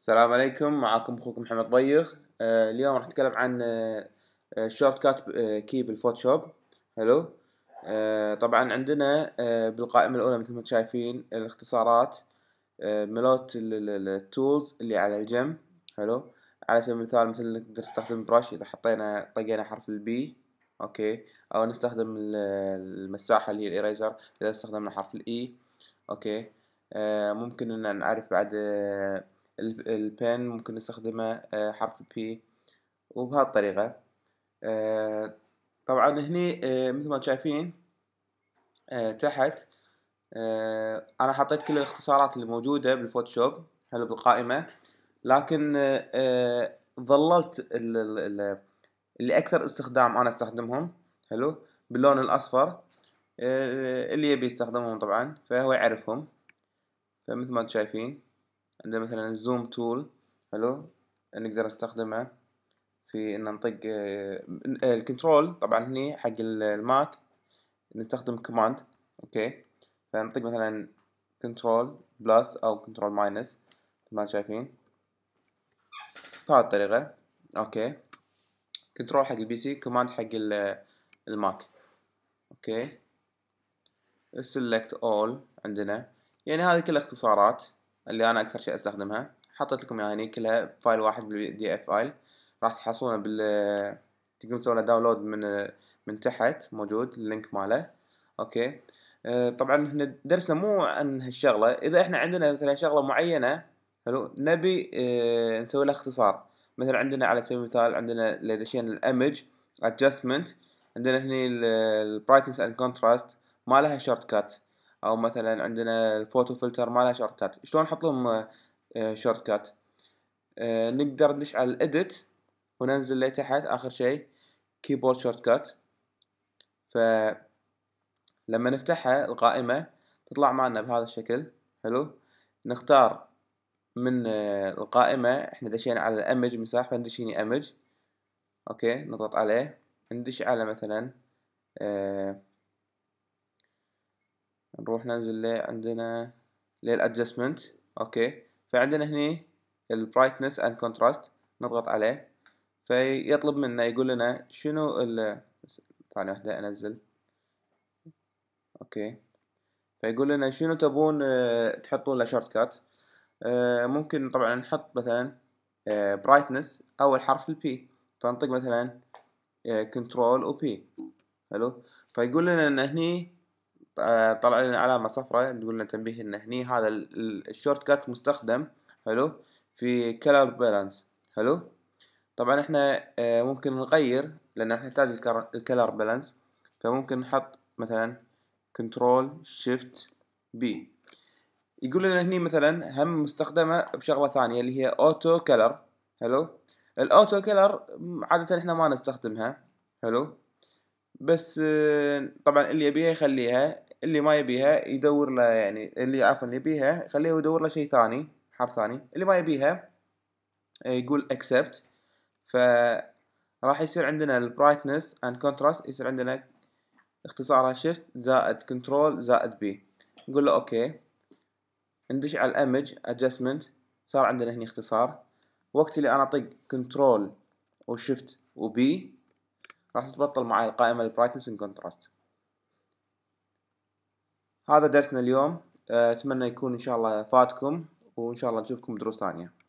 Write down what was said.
السلام عليكم معكم اخوكم محمد ضيغ. آه اليوم راح نتكلم عن آه shortcut آه key بالفوتوشوب. حلو؟ آه طبعا عندنا آه بالقائمة الأولى مثل ما أنتم شايفين الاختصارات آه مالت ال tools اللي على الجنب. حلو؟ على سبيل المثال مثل نقدر نستخدم brush إذا حطينا طقينا حرف ال B okay؟ أو نستخدم المساحة اللي هي ال eraser إذا استخدمنا حرف ال E okay؟ آه ممكن إن نعرف بعد آه ال pen ممكن نستخدمه آه، حرف P وبهذه الطريقة آه، طبعا هني آه، مثل ما شايفين تحت أنا حطيت كل الاختصارات اللي موجودة بالفوتوشوب حلو بالقائمة لكن ظللت اللي أكثر استخدام أنا أستخدمهم حلو باللون الأصفر اللي يبي يستخدمهم طبعا فهو يعرفهم فمثل ما أنتم شايفين. عندنا مثلا ال zoom tool حلو؟ نقدر نستخدمه في إن نطق آه، ال control طبعا هني حق الماك نستخدم command okay؟ فنطق مثلا control plus أو control minus ما شايفين؟ بهذه الطريقة okay؟ control حق ال PC command حق الماك okay؟ select all عندنا. يعني هذه كلها اختصارات. اللي أنا أكثر شيء أستخدمها. حطيت لكم يعني كلها file واحد بال PDF file. راح تحصلونه بال تقدرون تسوون download من من تحت. موجود. ال link ماله. okay. آه، طبعا إحنا درسنا مو عن هالشغلة. إذا إحنا عندنا مثلا شغلة معينة حلو نبي آه نسوي لها اختصار. مثلا عندنا على سبيل المثال عندنا اذا دشينا ال image adjustment عندنا هني ال brightness and contrast ما لها shortcut أو مثلا عندنا ال photo filter ما لها shortcut شلون نحط لهم shortcut نقدر ندش على ال edit وننزل لتحت آخر شيء keyboard shortcut ف لما نفتحها القائمة تطلع معنا بهذا الشكل. حلو؟ نختار من آه، القائمة. إحنا دشينا على ال image مساحة فندش هني image okay نضغط عليه. ندش على مثلا آه نروح ننزل عندنا لل adjustment okay. فعندنا هني ال brightness and contrast نضغط عليه. فيطلب منا يقول لنا شنو ال ثانية واحدة أنزل. okay. فيقول لنا شنو تبون آه، تحطون له shortcut آه، ممكن طبعا نحط مثلا brightness آه، أول حرف ال B فنطق مثلا control و B حلو. فيقول لنا إن هني طلع لنا علامة صفراء تقول لنا تنبيه ان هني هذا ال shortcut مستخدم حلو؟ في color balance حلو؟ طبعا إحنا آه، ممكن نغير لأن إحنا نحتاج ال color balance فممكن نحط مثلا control shift B يقول لنا هني مثلا هم مستخدمة بشغلة ثانية اللي هي auto color حلو؟ ال auto color عادة إحنا ما نستخدمها حلو؟ بس آه، طبعا اللي يبيها يخليها اللي ما يبيها يدور له يعني اللي عفوا يبيها خليه يدور له شيء ثاني حرف ثاني. اللي ما يبيها آه، يقول accept. ف راح يصير عندنا ال brightness and contrast يصير عندنا اختصارها shift زائد control زائد B نقول له okay ندش على ال image adjustment. صار عندنا هنا اختصار. وقت اللي أنا أطق control و shift و B راح تبطل معي القائمة ال brightness and contrast هذا درسنا اليوم. آه، أتمنى يكون إن شاء الله فاتكم وإن شاء الله نشوفكم دروس ثانية.